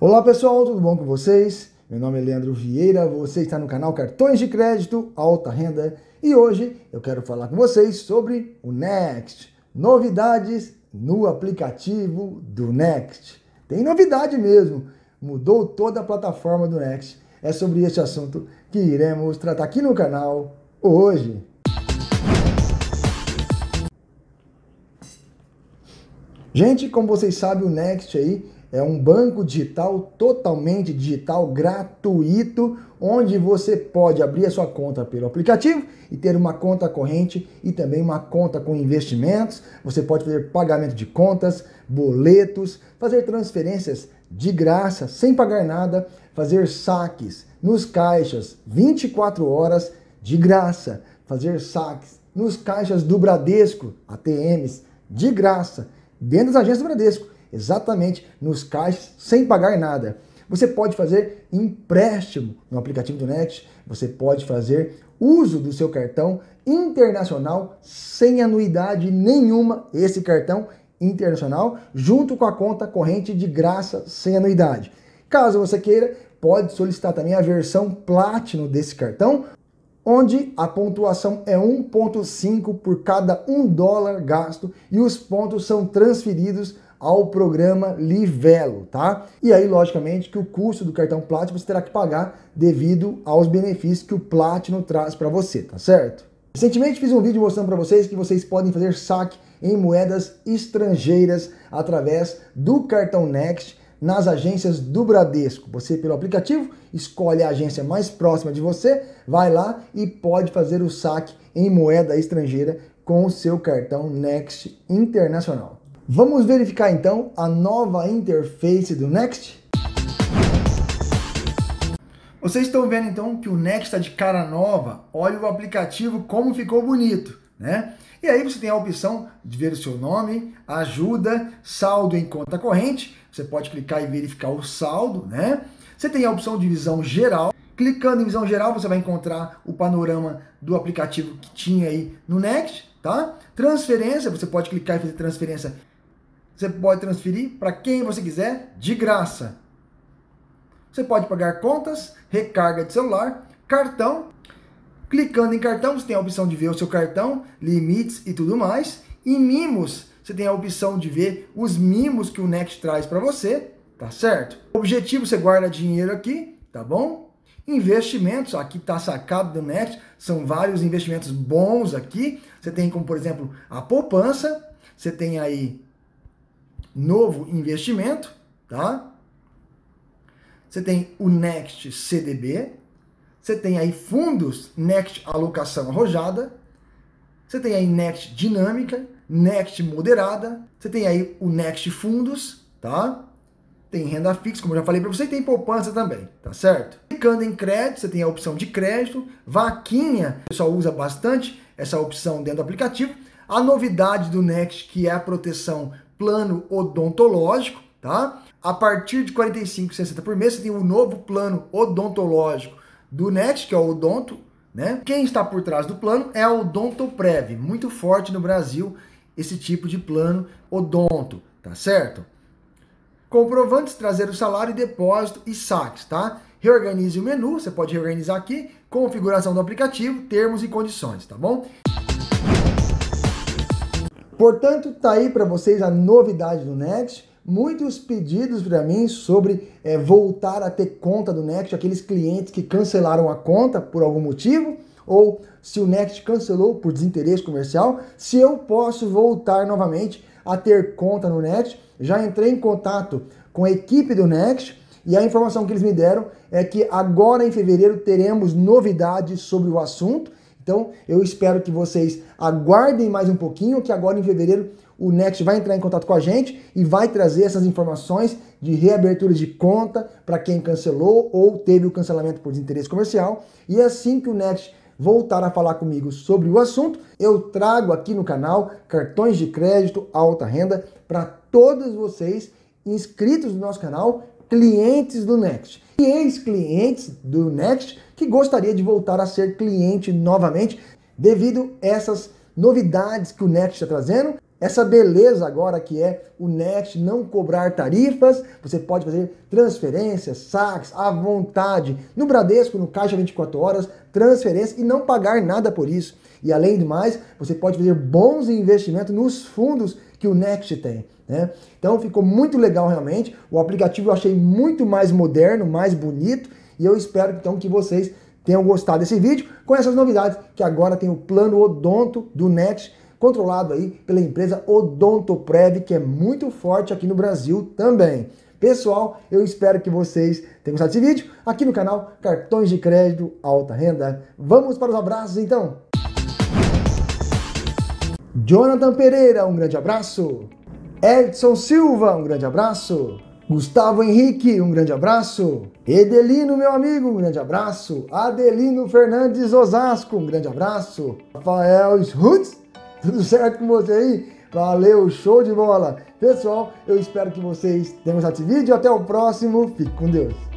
Olá pessoal, tudo bom com vocês? Meu nome é Leandro Vieira, você está no canal Cartões de Crédito Alta Renda e hoje eu quero falar com vocês sobre o Next, novidades no aplicativo do Next. Tem novidade mesmo, mudou toda a plataforma do Next. É sobre esse assunto que iremos tratar aqui no canal hoje. Gente, como vocês sabem, o Next aí é um banco digital totalmente digital, gratuito, onde você pode abrir a sua conta pelo aplicativo e ter uma conta corrente e também uma conta com investimentos. Você pode fazer pagamento de contas, boletos, fazer transferências de graça, sem pagar nada, fazer saques nos caixas 24 horas de graça, fazer saques nos caixas do Bradesco, ATMs, de graça, dentro das agências do Bradesco exatamente nos caixas sem pagar nada. Você pode fazer empréstimo no aplicativo do Next, você pode fazer uso do seu cartão internacional sem anuidade nenhuma, esse cartão internacional, junto com a conta corrente de graça sem anuidade. Caso você queira, pode solicitar também a versão Platinum desse cartão, onde a pontuação é 1,5 por cada 1 dólar gasto e os pontos são transferidos ao programa Livelo, tá? E aí, logicamente, que o custo do cartão Platinum você terá que pagar devido aos benefícios que o Platinum traz para você, tá certo? Recentemente fiz um vídeo mostrando para vocês que vocês podem fazer saque em moedas estrangeiras através do cartão Next nas agências do Bradesco. Você, pelo aplicativo, escolhe a agência mais próxima de você, vai lá e pode fazer o saque em moeda estrangeira com o seu cartão Next Internacional. Vamos verificar então a nova interface do Next? Vocês estão vendo então que o Next está de cara nova. Olha o aplicativo como ficou bonito, né? E aí você tem a opção de ver o seu nome, ajuda, saldo em conta corrente. Você pode clicar e verificar o saldo, né? Você tem a opção de visão geral. Clicando em visão geral, você vai encontrar o panorama do aplicativo que tinha aí no Next, tá? Transferência, você pode clicar e fazer transferência você pode transferir para quem você quiser de graça. Você pode pagar contas, recarga de celular, cartão. Clicando em cartão, você tem a opção de ver o seu cartão, limites e tudo mais. Em mimos, você tem a opção de ver os mimos que o Next traz para você, tá certo? Objetivo, você guarda dinheiro aqui, tá bom? Investimentos, aqui está sacado do Next, são vários investimentos bons aqui. Você tem como, por exemplo, a poupança, você tem aí novo investimento, tá? Você tem o Next CDB, você tem aí fundos Next alocação arrojada, você tem aí Next dinâmica, Next moderada, você tem aí o Next fundos, tá? Tem renda fixa, como eu já falei para você, e tem poupança também, tá certo? Clicando em crédito, você tem a opção de crédito, vaquinha, o pessoal usa bastante essa opção dentro do aplicativo. A novidade do Next, que é a proteção plano odontológico, tá? A partir de 45,60 por mês, você tem o um novo plano odontológico do NET, que é o Odonto, né? Quem está por trás do plano é a Odontoprev, muito forte no Brasil esse tipo de plano odonto, tá certo? Comprovantes, trazer o salário, depósito e saques, tá? Reorganize o menu, você pode reorganizar aqui, configuração do aplicativo, termos e condições, tá bom? Portanto, tá aí para vocês a novidade do Next. Muitos pedidos para mim sobre é, voltar a ter conta do Next, aqueles clientes que cancelaram a conta por algum motivo, ou se o Next cancelou por desinteresse comercial, se eu posso voltar novamente a ter conta no Next. Já entrei em contato com a equipe do Next e a informação que eles me deram é que agora em fevereiro teremos novidades sobre o assunto então, eu espero que vocês aguardem mais um pouquinho, que agora em fevereiro o Next vai entrar em contato com a gente e vai trazer essas informações de reabertura de conta para quem cancelou ou teve o cancelamento por desinteresse comercial. E assim que o Next voltar a falar comigo sobre o assunto, eu trago aqui no canal cartões de crédito alta renda para todos vocês inscritos no nosso canal, clientes do Next e ex-clientes do Next que gostaria de voltar a ser cliente novamente devido a essas novidades que o Next está trazendo essa beleza agora que é o Next não cobrar tarifas, você pode fazer transferências, saques à vontade no Bradesco, no Caixa 24 horas, transferência e não pagar nada por isso. E além de mais, você pode fazer bons investimentos nos fundos que o Next tem. Né? Então ficou muito legal realmente. O aplicativo eu achei muito mais moderno, mais bonito e eu espero então que vocês tenham gostado desse vídeo com essas novidades que agora tem o plano Odonto do Next controlado aí pela empresa Odontoprev, que é muito forte aqui no Brasil também. Pessoal, eu espero que vocês tenham gostado desse vídeo aqui no canal Cartões de Crédito Alta Renda. Vamos para os abraços então. Jonathan Pereira, um grande abraço. Edson Silva, um grande abraço. Gustavo Henrique, um grande abraço. Edelino, meu amigo, um grande abraço. Adelino Fernandes Osasco, um grande abraço. Rafael Schutz, tudo certo com você aí? Valeu, show de bola! Pessoal, eu espero que vocês tenham gostado desse vídeo. Até o próximo. Fique com Deus.